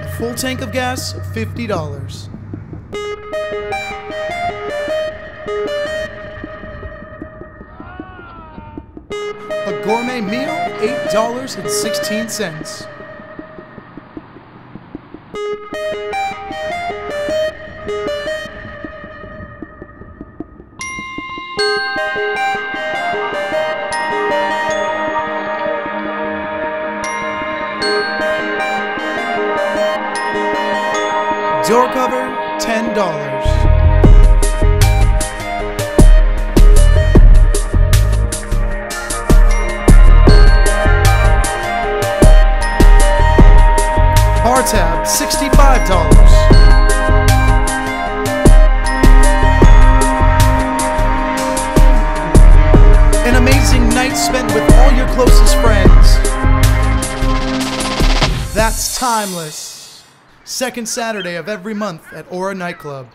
A full tank of gas, $50. A gourmet meal, $8.16. Door cover, $10. Bar tab, $65. An amazing night spent with all your closest friends. That's timeless. Second Saturday of every month at Aura Nightclub.